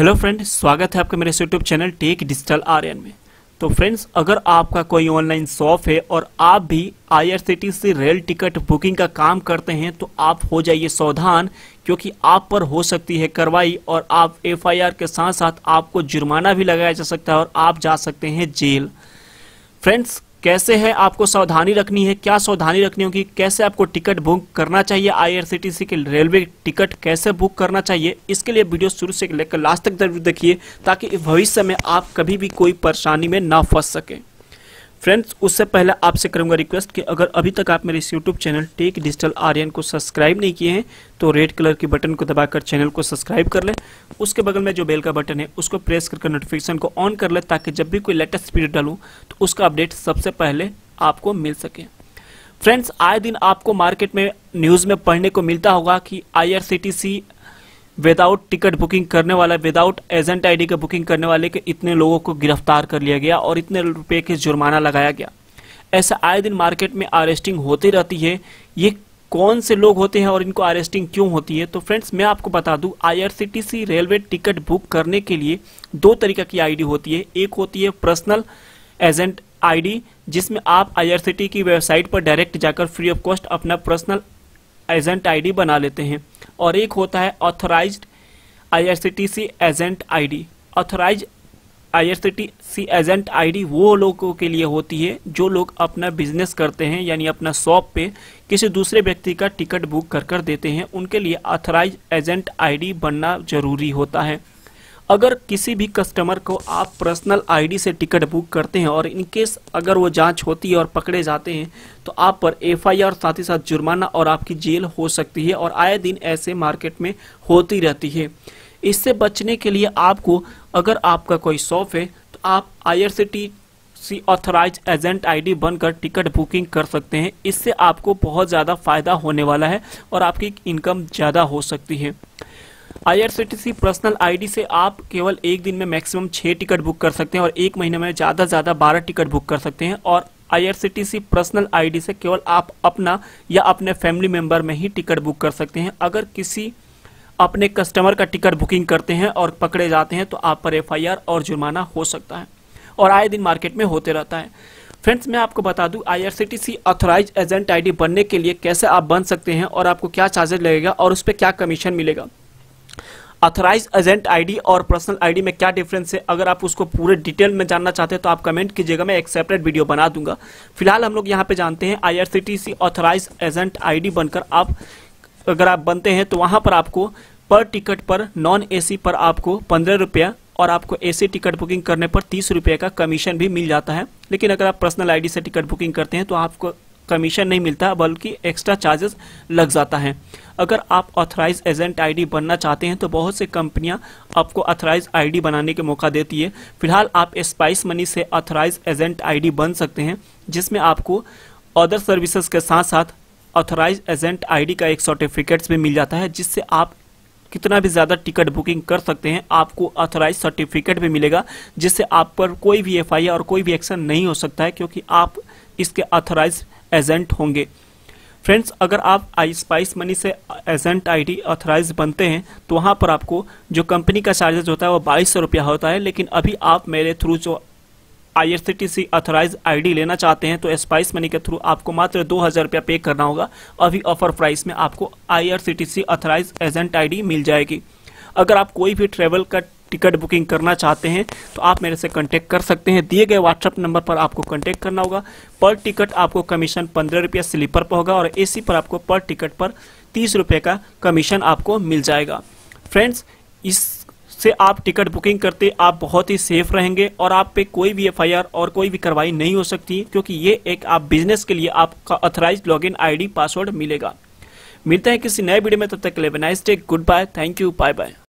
Hello friend स्वागत है आपका मेरे YouTube channel tech digital Aryan में। तो फ्रेंड्स, अगर आपका कोई ऑनलाइन शॉप है और आप भी I IRCTC rail ticket booking का काम करते हैं तो आप हो जाइए सावधान, क्योंकि आप पर हो सकती है कार्रवाई और आप एफआईआर के साथ साथ आपको जुर्माना भी लगाया जा सकता है और आप जा सकते हैं जेल। फ्रेंड्स कैसे है आपको सावधानी रखनी है? क्या सावधानी रखनी होगी? कैसे आपको टिकट बुक करना चाहिए? आईआरसीटीसी के रेलवे टिकट कैसे बुक करना चाहिए? इसके लिए वीडियो शुरू से लेकर लास्ट तक ज़रूर देखिए, ताकि भविष्य में आप कभी भी कोई परेशानी में ना फंस सकें। फ्रेंड्स उससे पहले आपसे करूँगा रिक्वेस्ट कि अगर अभी तक आप मेरे इस YouTube channel tech digital Aryan को सब्सक्राइब नहीं किए हैं तो रेड कलर के बटन को दबाकर चैनल को सब्सक्राइब कर लें। उसके बगल में जो बेल का बटन है, उसको प्रेस करके नोटिफिकेशन को ऑन कर लें, ताकि जब भी कोई लेटेस्ट वीडियो डालूँ तो उसका अपडेट सबसे पहले आपको मिल सके। फ्रेंड्स आए दिन आपको मार्केट में न्यूज़ में पढ़ने को मिलता होगा कि IRCTC विदाउट टिकट बुकिंग करने वाला विदाउट एजेंट आईडी का बुकिंग करने वाले के इतने लोगों को गिरफ़्तार कर लिया गया और इतने रुपए के जुर्माना लगाया गया। ऐसा आए दिन मार्केट में अरेस्टिंग होती रहती है। ये कौन से लोग होते हैं और इनको अरेस्टिंग क्यों होती है? तो फ्रेंड्स मैं आपको बता दूँ आईआरसीटीसी रेलवे टिकट बुक करने के लिए दो तरीका की आईडी होती है। एक होती है पर्सनल एजेंट आईडी जिसमें आप आईआरसीटी की वेबसाइट पर डायरेक्ट जाकर फ्री ऑफ़ कॉस्ट अपना पर्सनल एजेंट आईडी बना लेते हैं। और एक होता है authorise IRCTC agent ID authorise IRCTC agent ID वो लोगों के लिए होती है जो लोग अपना बिज़नेस करते हैं, यानी अपना शॉप पे किसी दूसरे व्यक्ति का टिकट बुक कर कर देते हैं। उनके लिए ऑथराइज एजेंट आईडी बनना ज़रूरी होता है। अगर किसी भी कस्टमर को आप पर्सनल आईडी से टिकट बुक करते हैं और इनकेस अगर वो जाँच होती है और पकड़े जाते हैं तो आप पर एफआईआर साथ ही साथ जुर्माना और आपकी जेल हो सकती है और आए दिन ऐसे मार्केट में होती रहती है। इससे बचने के लिए आपको, अगर आपका कोई शॉप है तो आप I C authorise agent ID बनकर टिकट बुकिंग कर सकते हैं। इससे आपको बहुत ज़्यादा फ़ायदा होने वाला है और आपकी इनकम ज़्यादा हो सकती है। आईआरसीटीसी पर्सनल आईडी से आप केवल एक दिन में मैक्सिमम छः टिकट बुक कर सकते हैं और एक महीने में ज़्यादा से ज़्यादा बारह टिकट बुक कर सकते हैं और आईआरसीटीसी पर्सनल आईडी से केवल आप अपना या अपने फैमिली मेंबर में ही टिकट बुक कर सकते हैं। अगर किसी अपने कस्टमर का टिकट बुकिंग करते हैं और पकड़े जाते हैं तो आप पर एफआईआर और जुर्माना हो सकता है और आए दिन मार्केट में होते रहता है। फ्रेंड्स मैं आपको बता दूँ आईआरसीटीसी ऑथराइज एजेंट आईडी बनने के लिए कैसे आप बन सकते हैं और आपको क्या चार्जेस लगेगा और उस पर क्या कमीशन मिलेगा? अथराइज एजेंट आईडी और पर्सनल आईडी में क्या डिफरेंस है? अगर आप उसको पूरे डिटेल में जानना चाहते हैं तो आप कमेंट कीजिएगा, मैं एक सेपरेट वीडियो बना दूँगा। फ़िलहाल हम लोग यहाँ पे जानते हैं आईआरसीटीसी ऑथराइज एजेंट आईडी बनकर आप, अगर आप बनते हैं तो वहाँ पर आपको पर टिकट पर नॉन एसी पर आपको पंद्रह रुपया और आपको एसी टिकट बुकिंग करने पर तीस रुपये का कमीशन भी मिल जाता है। लेकिन अगर आप पर्सनल आईडी से टिकट बुकिंग करते हैं तो आपको कमीशन नहीं मिलता, बल्कि एक्स्ट्रा चार्जेस लग जाता है। अगर आप ऑथराइज एजेंट आईडी बनना चाहते हैं तो बहुत से कंपनियाँ आपको ऑथराइज आईडी बनाने के मौका देती है। फ़िलहाल आप स्पाइस मनी से ऑथराइज एजेंट आईडी बन सकते हैं, जिसमें आपको अदर सर्विसेज़ के साथ साथ ऑथराइज एजेंट आईडी का एक सर्टिफिकेट्स भी मिल जाता है, जिससे आप कितना भी ज़्यादा टिकट बुकिंग कर सकते हैं, आपको ऑथराइज सर्टिफिकेट भी मिलेगा, जिससे आप पर कोई भी एफ़ और कोई भी एक्शन नहीं हो सकता है, क्योंकि आप इसके ऑथराइज एजेंट होंगे। फ्रेंड्स अगर आप आई स्पाइस मनी से एजेंट आईडी ऑथराइज बनते हैं तो वहाँ पर आपको जो कंपनी का चार्जेज होता है, वो बाईस सौ रुपया होता है, लेकिन अभी आप मेरे थ्रू जो I S T C authorize आई लेना चाहते हैं तो स्पाइस मनी के थ्रू आपको मात्र दो हज़ार रुपया पे करना होगा। अभी ऑफ़र प्राइस में आपको I R C T C authorise agent ID मिल जाएगी। अगर आप कोई भी ट्रेवल का टिकट बुकिंग करना चाहते हैं तो आप मेरे से कांटेक्ट कर सकते हैं। दिए गए व्हाट्सअप नंबर पर आपको कांटेक्ट करना होगा। पर टिकट आपको कमीशन पंद्रह रुपया स्लीपर पर होगा और एसी पर आपको पर टिकट पर तीस रुपये का कमीशन आपको मिल जाएगा। फ्रेंड्स इस से आप टिकट बुकिंग करते, आप बहुत ही सेफ़ रहेंगे और आप पे कोई भी एफआईआर और कोई भी कार्रवाई नहीं हो सकती, क्योंकि ये एक आप बिज़नेस के लिए आपका अथराइज लॉगिन आईडी पासवर्ड मिलेगा। मिलता है किसी नए वीडियो में, तब तक लिए nice day good bye thank you bye bye